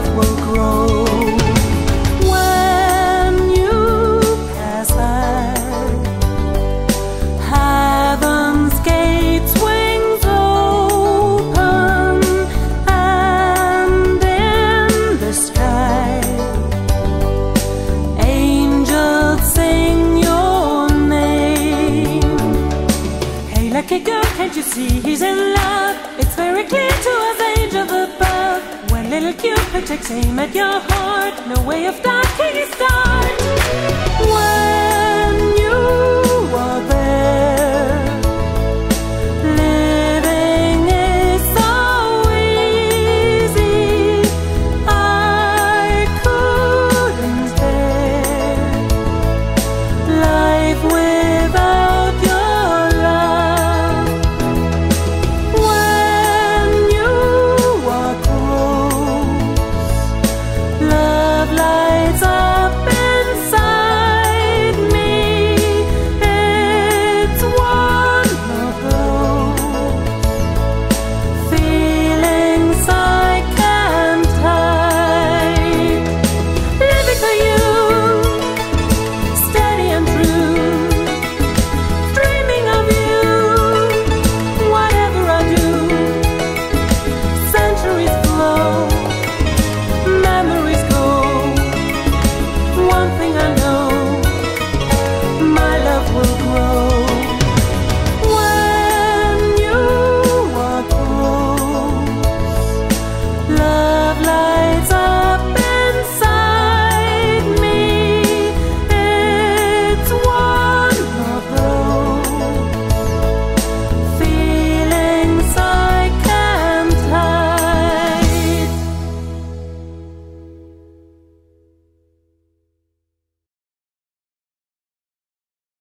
love will grow when you pass by. Heaven's gates, wings open, and in the sky, angels sing your name. Hey, lucky girl, can't you see he's in love? It's very clear little Cupid takes aim at your heart. No way of that can you start.